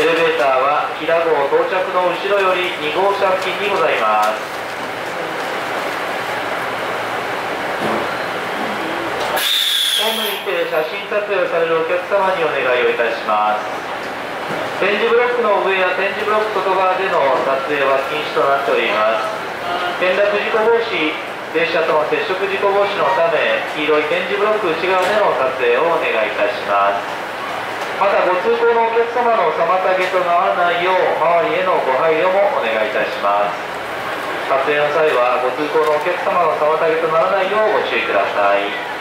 エレベーターは飛騨号到着の後ろより2号車付近にございます。ホームにて写真撮影をされるお客様にお願いをいたします。展示ブロックの上や展示ブロック外側での撮影は禁止となっております。転落事故防止列車との接触事故防止のため黄色い展示ブロック内側での撮影をお願いいたします。通行のお客様の妨げとならないよう周りへのご配慮もお願いいたします。撮影の際はご通行のお客様の妨げとならないようご注意ください。